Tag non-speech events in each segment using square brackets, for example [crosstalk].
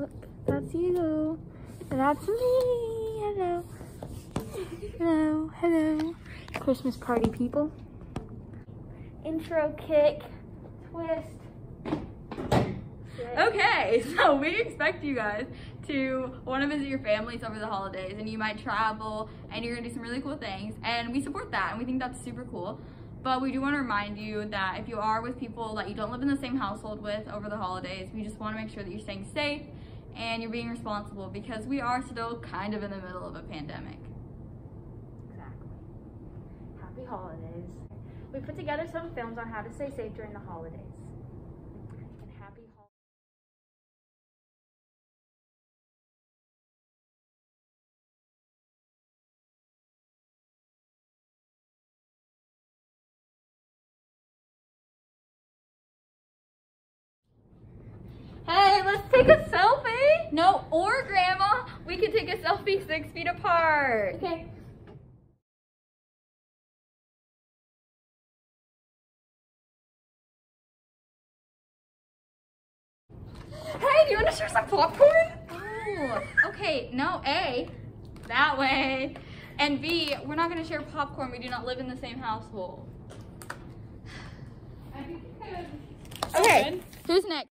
Look, that's you. And that's me. Hello. Hello. Hello. Christmas party people. Intro kick. Twist. Okay, [laughs] so we expect you guys to want to visit your families over the holidays and you might travel and you're gonna do some really cool things and we support that and we think that's super cool. But we do want to remind you that if you are with people that you don't live in the same household with over the holidays, we just want to make sure that you're staying safe and you're being responsible because we are still kind of in the middle of a pandemic. Exactly. Happy holidays. We put together some films on how to stay safe during the holidays. And happy holidays. Hey, let's take a! No, or grandma, we can take a selfie six feet apart. Okay. Hey, do you want to share some popcorn? Oh, okay. No, A, that way. And B, we're not going to share popcorn. We do not live in the same household. Okay, who's next?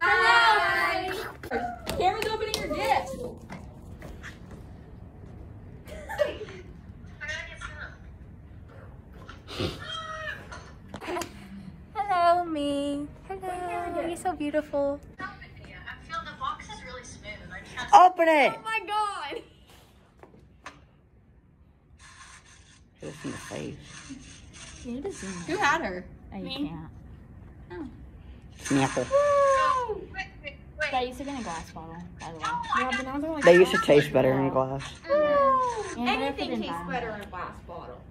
Hi! Cameron's opening your gift. Hello, me. Hello. You're so beautiful. I feel the box is really smooth. I just have Open it! Oh my god! Hit us in the face. You need. Who had her? Oh, you Me? can't. Oh. Snapple. to. Wait, wait, wait. That used to be in a glass bottle, by the way. Yeah, but now they're like. They used to taste better in glass. Anything tastes better. I've been craving cookies.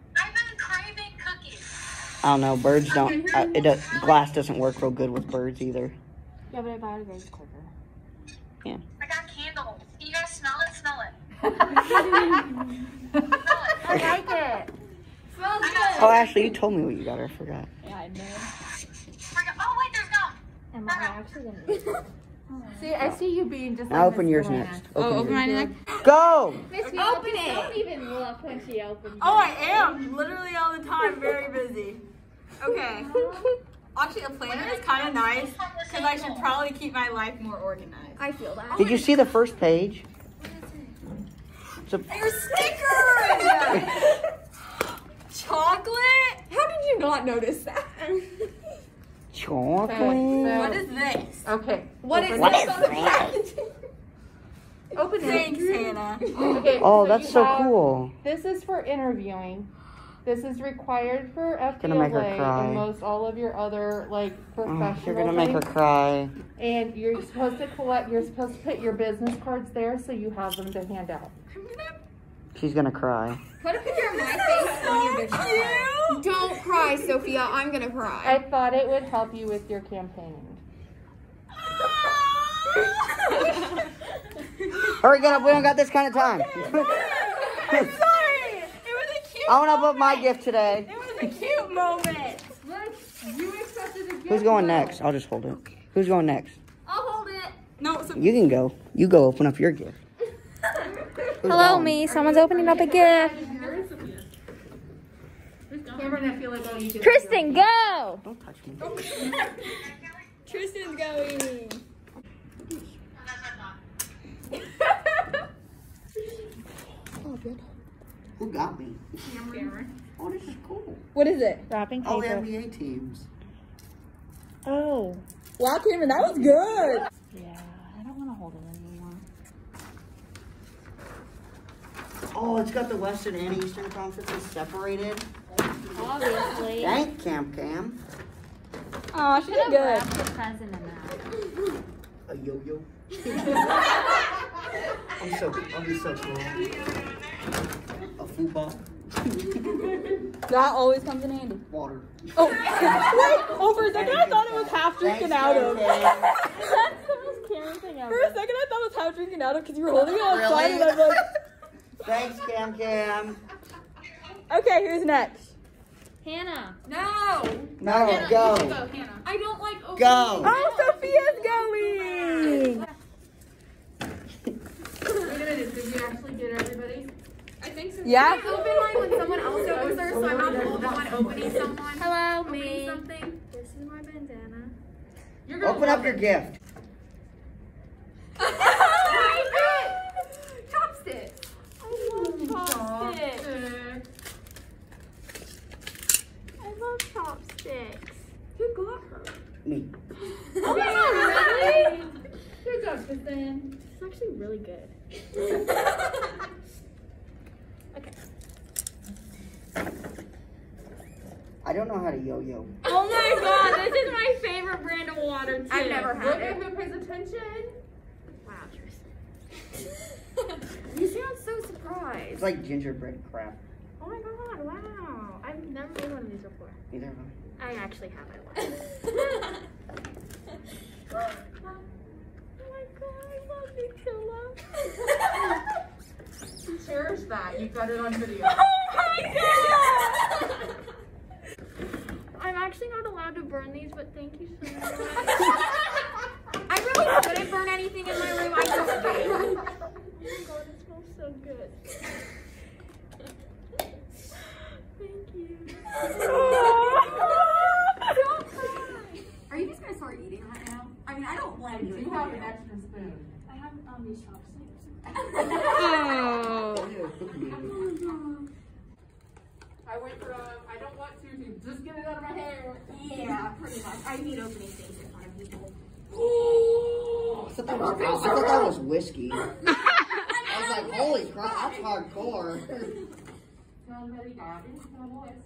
I don't know. Birds don't. Uh, it does, glass doesn't work real good with birds either. Yeah, but I buy it biodegrades quicker. Yeah. I got candles. Can you guys smell it? Smell it. [laughs] I like it. Smells Oh, Ashley, you told me what you got. I forgot. Yeah, I know. Forget- Oh wait, there's gum. Am I actually gonna See, I see you being just Now like open yours Joanna. next. Oh, Open open mine next. Go! Open it. Don't even look when she opens Oh, I am literally all the time very busy. Okay. [laughs] Actually, a planner is kind of nice because I should probably keep my life more organized. I feel that. Did you see the first page? It's a, Your stickers! [laughs] Chocolate? How did you not notice that? [laughs] chocolate. What is this? Okay. What is What this is on the packaging? Open it. Thanks, Hannah. Okay. Oh, so that's so have- cool. This is for interviewing. This is required for Gonna make her FBLA cry. and most all of your other like Oh, professional you're gonna make her cry. And you're supposed to collect. You're supposed to put your business cards there so you have them to hand out. She's gonna cry. Put a picture of my face on your business. Don't cry, Sophia. I'm gonna cry. I thought it would help you with your campaigning. Ah! Hurry, get up. We don't got this kind of time. [laughs] I'm sorry. It was a cute. I want to open my gift today. It was a cute moment. You accepted a gift. Who's going next? I'll just hold it. Who's going next? I'll hold it. No, so You can go. You go open up your gift. Who's Hello, me. Someone's opening up a gift. Cameron, I feel like oh, you can. Tristan, go! Don't touch me. Tristan's going. [laughs] Who got me? Cameron. Oh, this is cool. What is it? Wrapping All oh, the paper. NBA teams. Oh. Wow, Cameron, that was good. Yeah, I don't want to hold it anymore. Oh, it's got the Western and Eastern conferences separated. Obviously. Thank Cam Cam. Oh, she did good. Wrap present in that. A yo yo. [laughs] I'm so I'll be so cool. A football. That always comes in handy. Water. Oh, [laughs] wait. Oh, [laughs] for a second I thought it was half drinking Thanks, out of. That's the most caring thing ever. For a second I thought it was half drinking out of because you were holding it outside Really? and I was like, Thanks Cam Cam. Okay, who's next? Hannah. No. No, go. Hannah. I don't like opening. Go. Oh, Sophia's going. Wait a minute, did you actually get everybody? I think so. Yeah. I open mine when someone else opens theirs so I'm not the only one opening someone? Hello, Opening something. This is my bandana. You're gonna Open love up your gift. [laughs] Chopsticks. I love chopsticks. Chopsticks. I love chopsticks. Who got her? Me. [laughs] Oh my god, really? Good job, Kristen. It's actually really good. [laughs] okay. I don't know how to yo-yo. Oh my god, this is my favorite brand of water too. I've never had Look it. at who pays attention. Wow, Tristan. [laughs] You sound so surprised. It's like gingerbread crap. Oh my god, wow. I've never made one of these before. Neither have I. I actually have it once. oh my god, I love Nutella. Cherish that. You've got it on video. [laughs] Oh my god! I'm actually not allowed to burn these, but thank you so much. [laughs] I really couldn't burn anything in my room. I just did. Oh my god, it smells so good. Thank you. Are you just gonna start eating right now? I mean, I don't blame you. You have an extra spoon. I have um, these chopsticks. Oh. [laughs] I went from I don't want to to just get it out of my hair. Yeah, pretty much. I hate opening things in front of people. [gasps] I thought that was, I thought that was whiskey. [laughs] I was like, holy crap, that's hardcore. Somebody got in trouble at.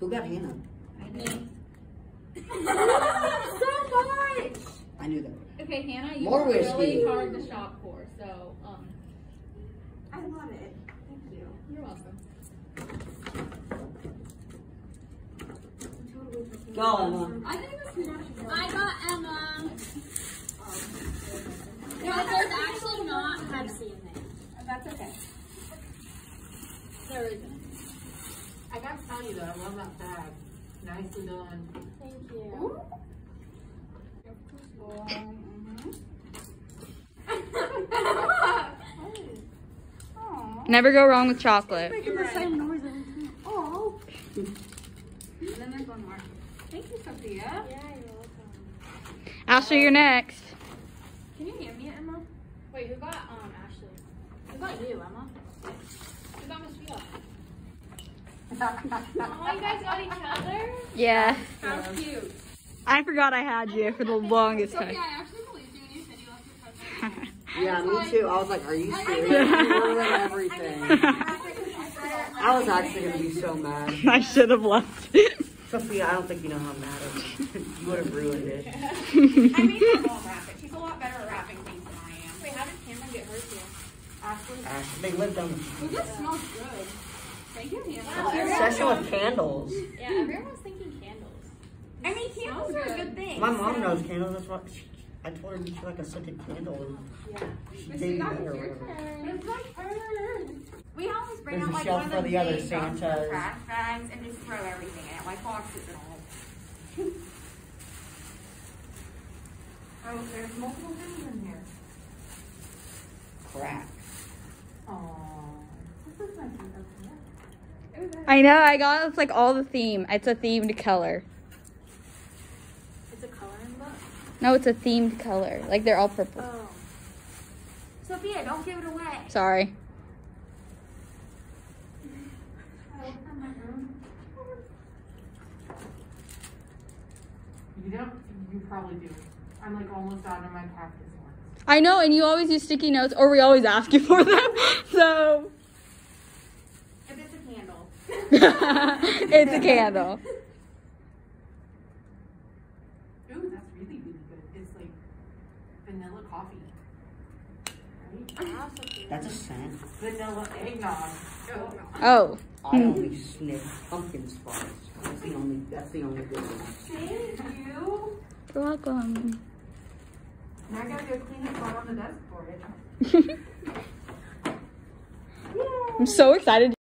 Who got Hannah? so [laughs] much. I knew that. Okay, Hannah, you More were whiskey. really hard to shop for, so um, I love it. Thank you. you're welcome. Go, Emma. I think this is I got Emma. No, there's actually not Pepsi in there. That's okay. There isn't. I gotta tell you though, I love that bag. Nicely done. Thank you. [laughs] Never go wrong with chocolate. Oh. And then there's one more. Thank you, Sophia. Yeah, you're welcome. Ashley, you're next. Can you hand me Emma? Wait, who got um Ashley? Who got you, Emma? Who got Miss Vita? [laughs] Oh, you guys got each other? Yeah. How cute. I forgot I had you for the longest Sophia, time. I actually believed you when you said you left your cousin. [laughs] Yeah, me too. I was like, are you serious? You ruined everything. I was actually gonna be so mad. [laughs] I should have left. Sophia, I don't think you know how mad I was. [laughs] you would have ruined it. I made her won't wrap it. She's a lot better at wrapping things than I am. Wait, how did Cameron get hers here? Ashley. Ash, they lived on Well, this smells good. Thank you, Hannah. Wow, Obsession with candles. Yeah, everyone's thinking candles. I mean, candles are a good thing. My mom knows candles. That's what she, I told her to get you like a scented candle. Yeah. She gave me that or whatever. It's my turn. We always bring There's out a like shelf one for of the the other Santas. Santas. trash bags and just throw everything in it, like boxes and all. [laughs] Oh, there's multiple things in here. Crack. Aww. This is my favorite. I know. I got it's like all the theme. It's a themed color. It's a coloring book. No, it's a themed color. Like they're all purple. Oh. Sophia, don't give it away. Sorry. You don't, you probably do. I'm like almost out of my cactus ones. I know, and you always use sticky notes, or we always ask you for them. [laughs] So If it's a candle. [laughs] it's a candle. [laughs] Ooh, that's really, really good. It's like vanilla coffee. Right? That's a scent. Vanilla eggnog. Oh. I only sniff pumpkin spice. That's the only. That's the only good one. Thank you. You're welcome. Now I gotta go clean the spot on the desk for it. [laughs] I'm so excited.